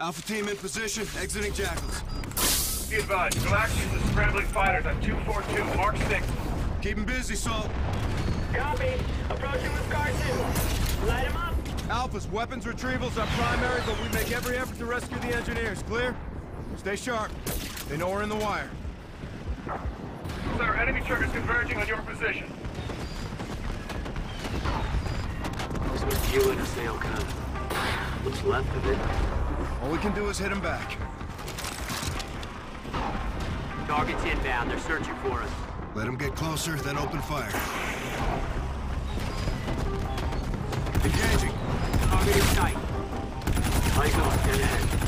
Alpha team in position, exiting Jackals. Be advised, Galaxians is scrambling fighters on 242, Mark 6. Keep 'em busy, Salt. Copy. Approaching with car two. Light him up. Alpha's weapons retrievals are primary, but we make every effort to rescue the engineers. Clear? Stay sharp. They know we're in the wire. Sir, enemy triggers converging on your position. This was you in a snail gun. What's left of it? All we can do is hit 'em back. Target's inbound. They're searching for us. Let 'em get closer, then open fire. Engaging. Target in sight. On, dead ahead.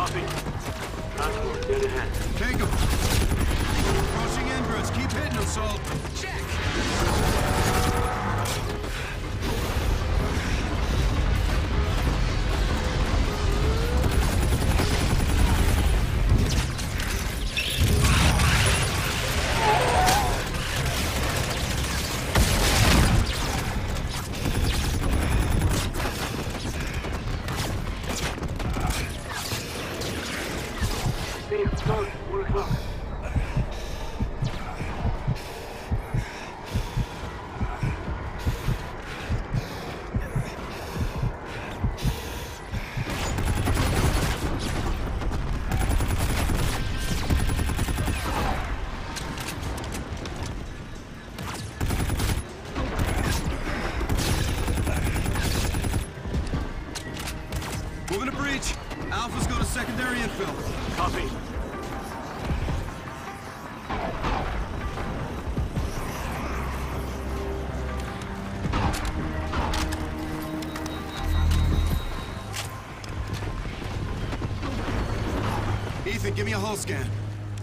Copy. Transport, dead ahead. Take. Approaching ingress. Keep hitting 'em, Salt. Hey, One o'clock. Moving to breach. Alphas go to secondary infill. Copy. Ethan, give me a hull scan.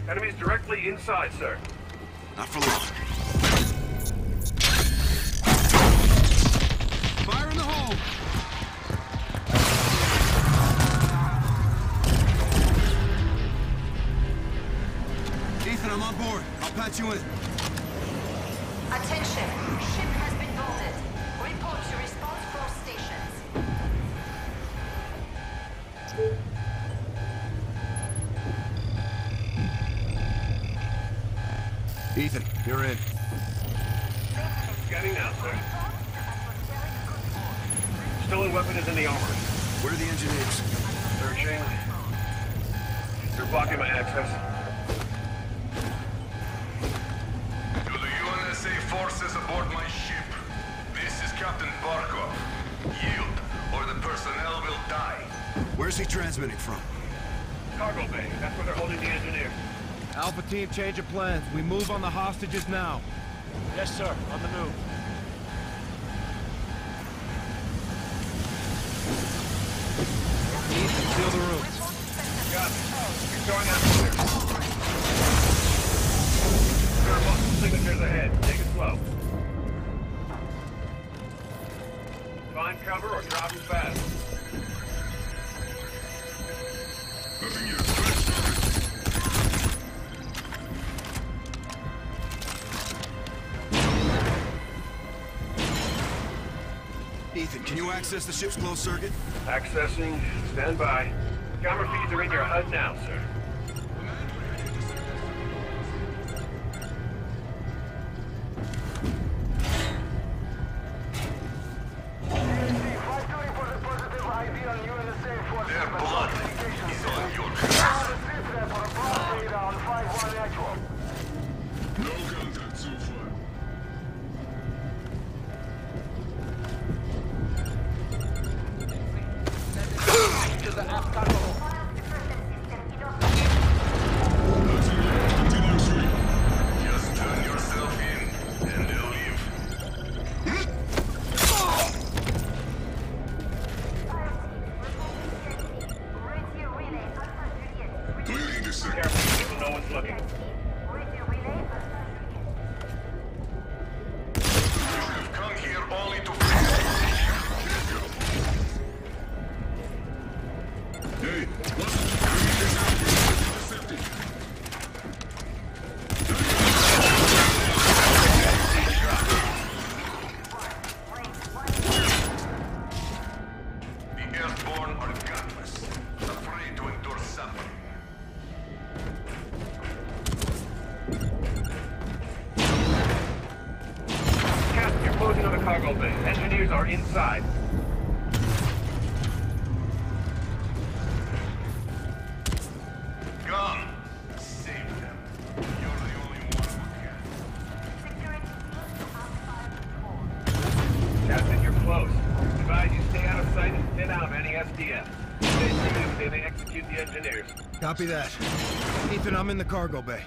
Enemies directly inside, sir. Not for long. Stolen weapon is in the armory. Where are the engineers? Searching. They're blocking my access. To the UNSA forces aboard my ship. This is Captain Barkov. Yield, or the personnel will die. Where's he transmitting from? Cargo bay. That's where they're holding the engineer. Alpha team, change of plans. We move on the hostages now. Yes, sir. On the move. Ethan, seal the room. Got it. You're going out there. Sir, multiple signatures ahead. Take it slow. Find cover or drop him fast. Nothing yet. Let's. Ethan, can you access the ship's closed circuit? Accessing. Stand by. Camera feeds are in your HUD now, sir. Cargo bay. Engineers are inside. Come! Save them. You're the only one who can. Captain, you're close. Advise you stay out of sight and thin out of any SDF. Stay true they they execute the engineers. Copy that. Ethan, I'm in the cargo bay.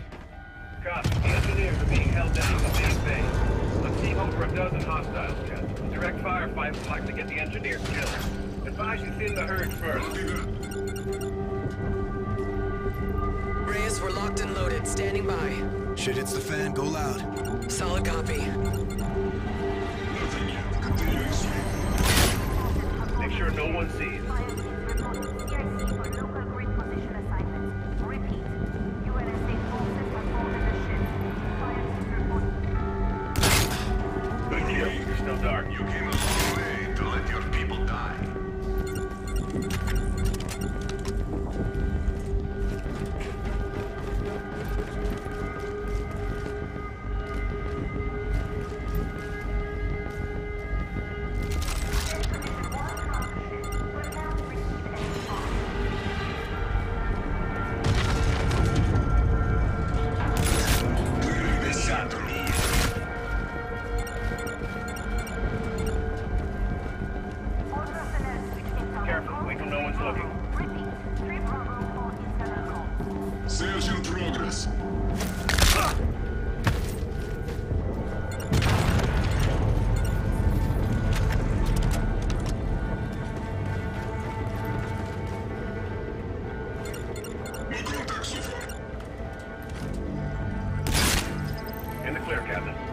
Copy. The engineers are being held down in the main base. Let's team over a dozen hostiles, Captain. Direct firefight would like to get the engineers killed. Advise you thin the herd first. Reyes, we're locked and loaded. Standing by. Shit hits the fan, go loud. Solid copy. Nothing yet. Continue. Make sure no one sees. Good kill. You're still dark. You came a your Captain.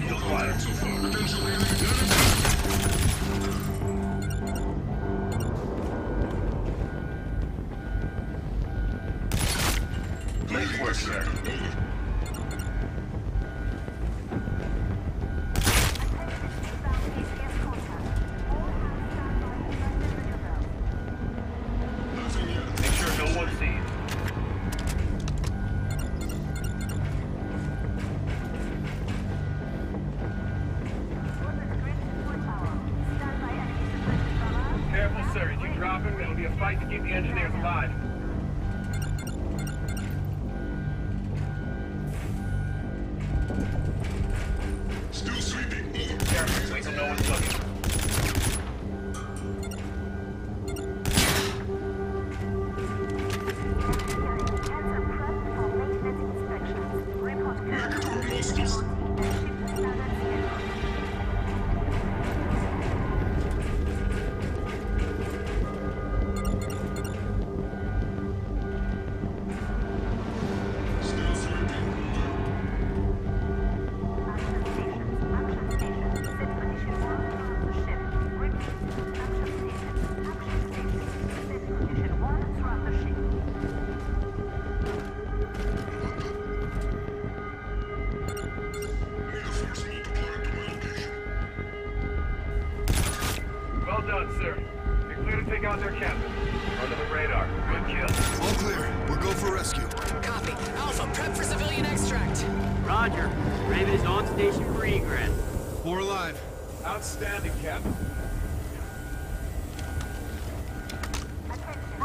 Chatter. Radio's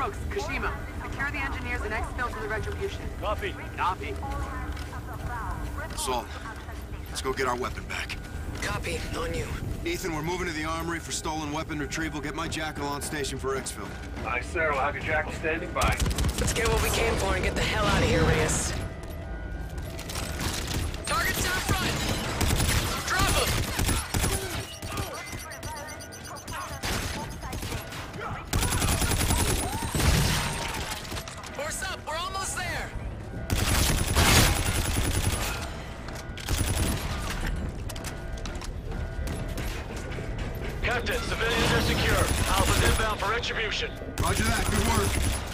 Brooks, Kashima, secure the engineers and exfil to the retribution. Copy. Copy. Assault. Let's go get our weapon back. Copy. On you. Ethan, we're moving to the armory for stolen weapon retrieval. Get my jackal on station for exfil. Aye, sir. We'll have your jackal standing by. Let's get what we came for and get the hell out of here, Reyes. Civilians are secure. Alpha's inbound for retribution. Roger that. Good work.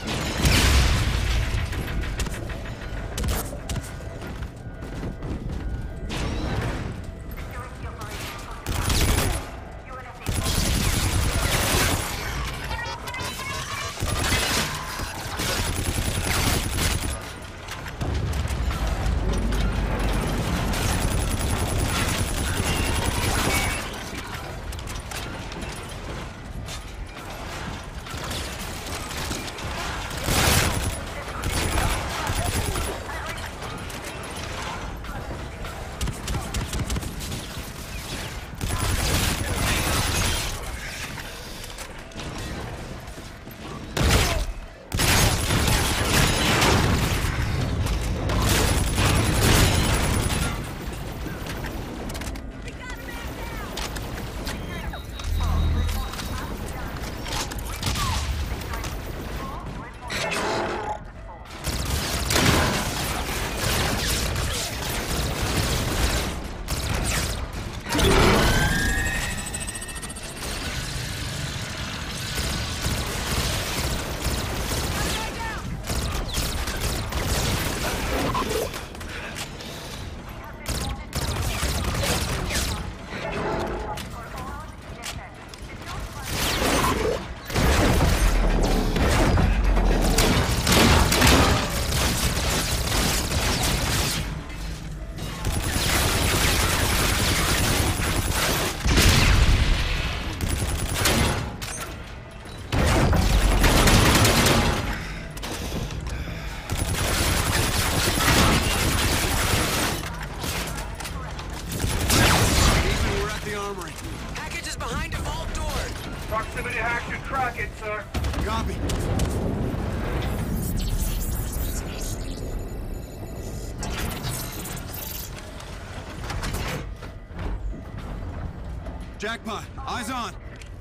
Jackpot, eyes on.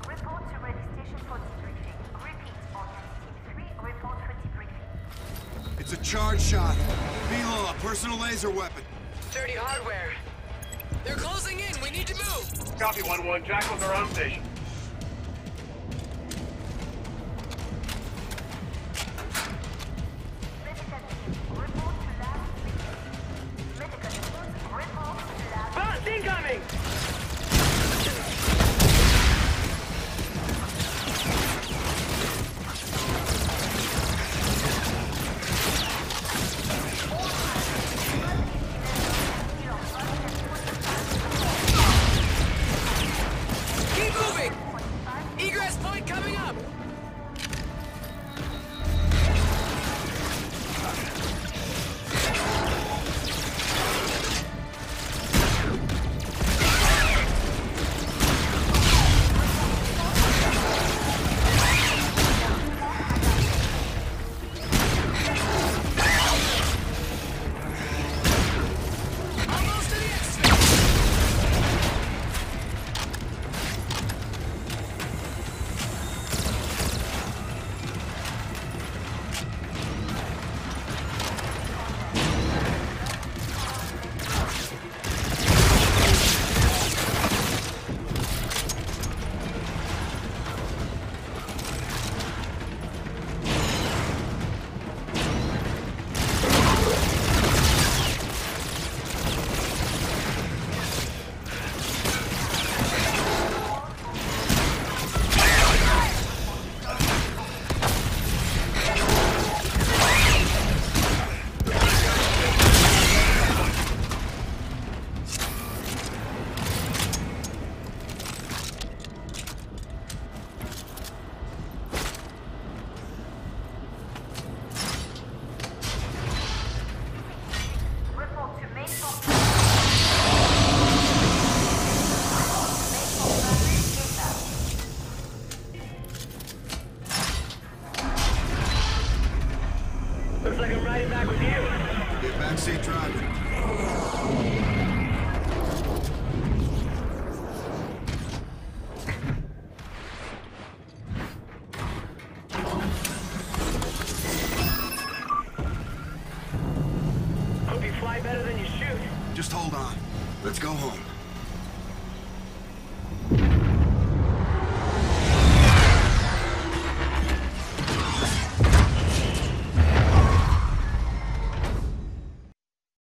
Report to ready station for debriefing. Repeat, Organic Team 3, report for debriefing. It's a charge shot. Velo, a personal laser weapon. Dirty hardware. They're closing in, we need to move! Copy 1-1. Jackals are on station.